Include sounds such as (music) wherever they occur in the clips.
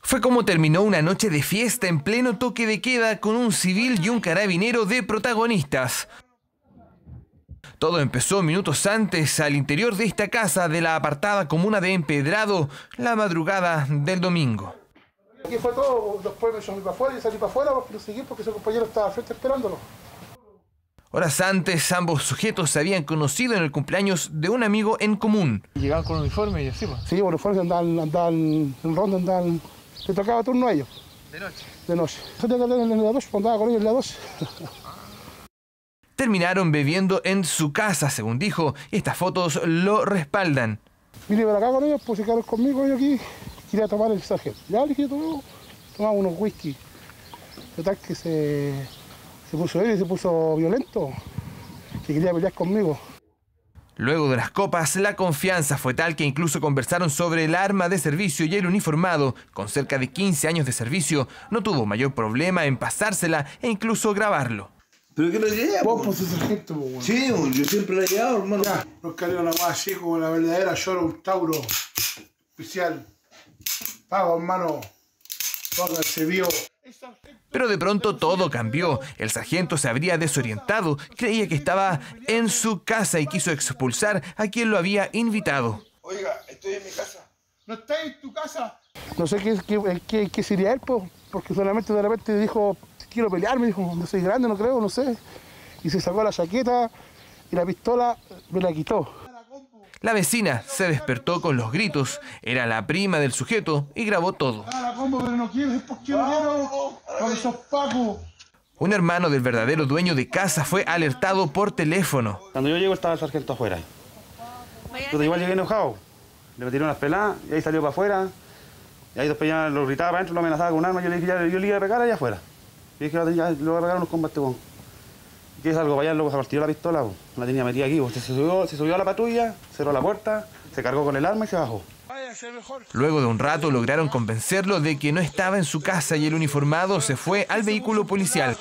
Fue como terminó una noche de fiesta en pleno toque de queda con un civil y un carabinero de protagonistas. Todo empezó minutos antes al interior de esta casa de la apartada comuna de Empedrado la madrugada del domingo. Aquí fue todo, después me salí para afuera y salí para afuera porque seguir porque su compañero estaba frente esperándolo. Horas antes, ambos sujetos se habían conocido en el cumpleaños de un amigo en común. Llegaban con uniforme y así, pues. Sí, uniforme andaban, andaban en ronda, andaban. Le tocaba turno a ellos. De noche. De noche. Yo tenía que en la 2, andaba con ellos en la (laughs) 2. Terminaron bebiendo en su casa, según dijo, y estas fotos lo respaldan. Vine para acá con ellos, pues se quedaron conmigo ellos aquí. Quería tomar el sargento. Ya le dije, tomamos unos whisky. Total que se, se puso él y se puso violento. Que quería pelear conmigo. Luego de las copas, la confianza fue tal que incluso conversaron sobre el arma de servicio y el uniformado, con cerca de 15 años de servicio, no tuvo mayor problema en pasársela e incluso grabarlo. ¿Pero qué lo lleva? Vos, pues, ese sargento, pues, bueno. Sí, yo siempre lo he llevado, hermano. Ya, nos cayó una guay así como la verdadera lloro un Tauro oficial. Pago, hermano. Pónganse vio. Pero de pronto todo cambió. El sargento se habría desorientado, creía que estaba en su casa y quiso expulsar a quien lo había invitado. Oiga, estoy en mi casa. ¿No estás en tu casa? No sé qué, qué, qué, qué sería él, porque solamente de repente dijo, quiero pelear, me dijo, no soy grande, no creo, no sé. Y se sacó la chaqueta y la pistola me la quitó. La vecina se despertó con los gritos. Era la prima del sujeto y grabó todo. Ah. Un hermano del verdadero dueño de casa fue alertado por teléfono. Cuando yo llego estaba el sargento afuera. Igual llegué enojado. Le metieron unas peladas y ahí salió para afuera. Y ahí después ya lo gritaba para adentro, lo amenazaba con un arma. Yo le dije, ya, yo le iba a pegar allá afuera. Y dije, ya, le voy a pegar unos combates con. ¿Qué es algo? Vaya, luego se partió la pistola, po. la tenía metida aquí. po. Se subió, se subió a la patrulla, cerró la puerta, se cargó con el arma y se bajó. Luego de un rato lograron convencerlo de que no estaba en su casa y el uniformado se fue al vehículo policial.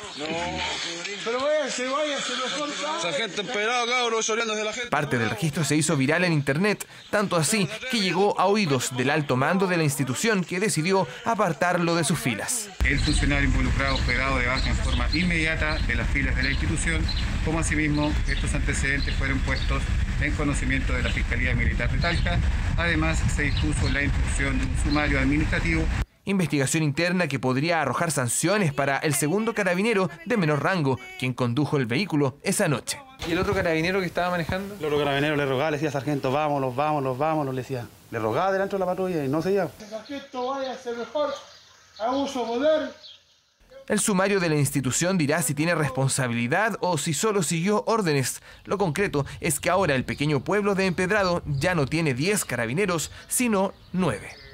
Pero váyase, váyase, mejor. Sargento emperado, cabrón, llorando de la gente. Parte del registro se hizo viral en internet, tanto así que llegó a oídos del alto mando de la institución que decidió apartarlo de sus filas. El funcionario involucrado fue dado de baja en forma inmediata de las filas de la institución, como asimismo estos antecedentes fueron puestos en conocimiento de la Fiscalía Militar de Talca. Además, se dispuso la instrucción de un sumario administrativo Investigación interna que podría arrojar sanciones para el segundo carabinero de menor rango, quien condujo el vehículo esa noche. ¿Y el otro carabinero que estaba manejando? El otro carabinero le rogaba, le decía, sargento, vámonos, vámonos, vámonos, le decía. Le rogaba delante de la patrulla y no se iba. Sargento, váyase mejor. Abuso de poder. El sumario de la institución dirá si tiene responsabilidad o si solo siguió órdenes. Lo concreto es que ahora el pequeño pueblo de Empedrado ya no tiene 10 carabineros, sino 9.